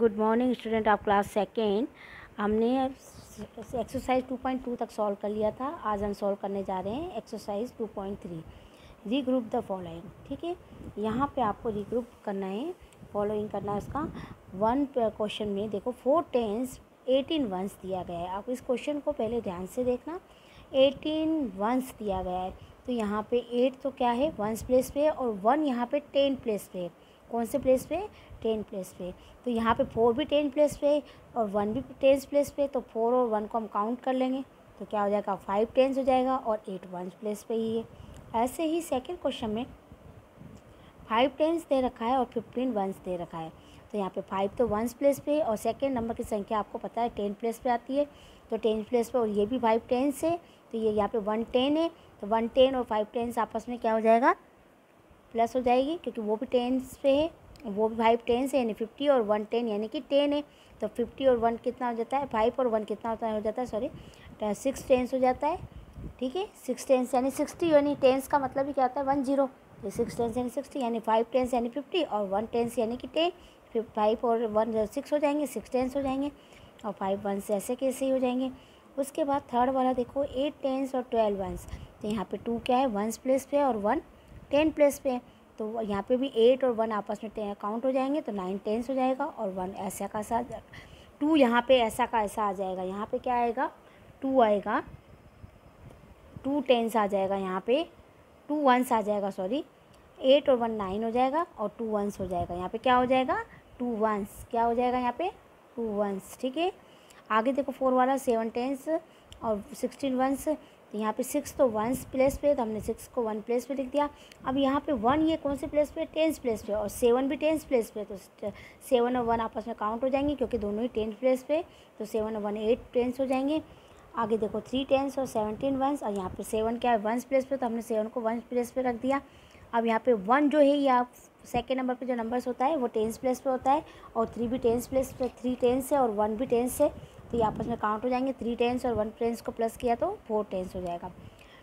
Good morning student of class second. हमने exercise 2.2 तक solve कर लिया था। आज हम सॉल्व करने जा रहे हैं एक्सरसाइज 2.3 रीग्रुप द फॉलोइंग, ठीक है? यहाँ पे आपको रीग्रुप करना है। फॉलोइंग करना है उसका वन क्वेश्चन में देखो, फोर टेंस एटीन वंस दिया गया है। आप इस क्वेश्चन को पहले ध्यान से देखना। एटीन वंस दिया गया है। तो यहाँ पे एट तो क्या है? वंस प्लेस पे और वन यहाँ पे टेन प्लेस पे कौन से प्लेस पे? टेन प्लेस पे। तो यहाँ पे फोर भी टेन प्लेस पे और वन भी टेंस प्लेस पे तो फोर और वन को हम काउंट कर लेंगे। तो क्या हो जाएगा? फाइव टेंस हो जाएगा और एट वन प्लेस पे ही है। ऐसे ही सेकेंड क्वेश्चन में फाइव टेंस दे रखा है और फिफ्टीन वंस दे रखा है। तो यहाँ पे फाइव तो वंस प्लेस पे और सेकेंड नंबर की संख्या आपको पता है टेन प्लेस पे आती है। तो टेन प्लेस पे और ये भी फाइव टेंस है। तो ये यहाँ पे वन टेन है। तो वन टेन और फाइव टेंस आपस में क्या हो जाएगा? प्लस हो जाएगी, क्योंकि वो भी टेंस पे है, वो भी फाइव टेंस है, यानी फिफ्टी और वन टेन यानी कि टेन है। तो फिफ्टी और वन कितना हो जाता है? फाइव और वन कितना होता है? हो जाता है सॉरी सिक्स टेंस हो जाता है, ठीक है? सिक्स टेंस यानी सिक्सटी यानी टेंस का मतलब ही क्या होता है? वन ज़ीरो तो सिक्स टेंस यानी सिक्सटी यानी फाइव टेंस यानी फिफ्टी और वन टेंस यानी कि टेन फाइव और वन सिक्स हो जाएँगे सिक्स टेंस हो जाएँगे, और फाइव वन से ऐसे कैसे ही हो जाएँगे। उसके बाद थर्ड वाला देखो एट टेंस और ट्वेल्व वंस तो यहाँ पे टू क्या है? वंस प्लेस पे और वन टेन प्लेस पे तो यहाँ पे भी एट और वन आपस में काउंट हो जाएँगे तो नाइन टेंस हो जाएगा और वन ऐसा का ऐसा टू यहाँ पे ऐसा का ऐसा आ जाएगा। यहाँ पे क्या आएगा? टू आएगा। टू टेंस आ जाएगा यहाँ पे। टू वंस आ जाएगा, सॉरी। एट और वन नाइन हो जाएगा और टू वंस हो जाएगा। यहाँ पे क्या हो जाएगा? टू वंस क्या हो जाएगा यहाँ पे? टू वंस ठीक है? आगे देखो, फोर वाला, सेवन टेंस और सिक्सटीन वंस तो यहाँ पे सिक्स तो वंस प्लेस पे तो हमने सिक्स को वन प्लेस पे लिख दिया। अब यहाँ पे वन ये कौन से प्लेस पे? टेंस प्लेस पे, और सेवन भी टेंस प्लेस पे तो सेवन और वन आपस में काउंट हो जाएँगे, क्योंकि दोनों ही टेंस प्लेस पे तो सेवन और वन एट टेंस हो जाएँगे। आगे देखो थ्री टेंस और सेवनटीन वंस और यहाँ पे सेवन क्या है? वंस प्लेस पे तो हमने सेवन को वन प्लेस पे रख दिया। अब यहाँ पे वन जो है, या सेकेंड नंबर पे जो नंबर्स होता है, वो टेंस प्लेस पे होता है, और थ्री भी टेंस प्लेस पे थ्री टेंस है, और वन भी टेंस है। तो ये आपस में काउंट हो जाएँगे। थ्री टेंस और वन टेंस को प्लस किया तो फोर टेंस हो जाएगा।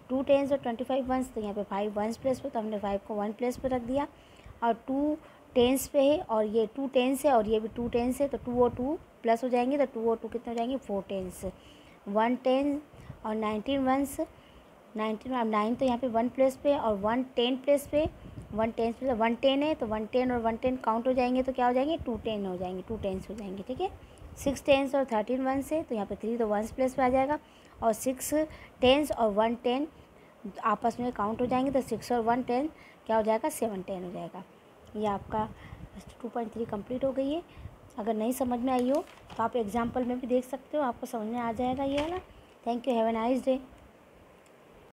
टू टेंस और ट्वेंटी फाइव वंस तो यहाँ पे फाइव वंस प्लेस पे तो हमने फाइव को वन प्लेस पे रख दिया। और टू टेंस पे है और ये टू टेंस है और ये भी टू टेंस है तो टू और टू प्लस हो जाएँगे तो टू और टू कितने हो जाएँगे? फोर टेंस वन टेन और नाइनटीन वंस नाइनटीन अब नाइन तो यहाँ पे वन प्लेस पे और वन टेन प्लेस पे वन टेंस पे वन टेन है तो वन टेन और वन टेन काउंट हो जाएँगे तो क्या हो जाएँगे? टू टेन हो जाएँगे टू टेंस हो जाएँगे, ठीक है? सिक्स टेंस और थर्टीन वन से तो यहाँ पे थ्री तो वन प्लेस पे आ जाएगा। और सिक्स टेंस और वन टेन आपस में काउंट हो जाएँगे तो सिक्स और वन टेन क्या हो जाएगा? सेवन टेन हो जाएगा। ये आपका टू पॉइंट थ्री कंप्लीट हो गई है। अगर नहीं समझ में आई हो तो आप एग्ज़ाम्पल में भी देख सकते हो, आपको समझ में आ जाएगा ये वाला। Thank you have a nice day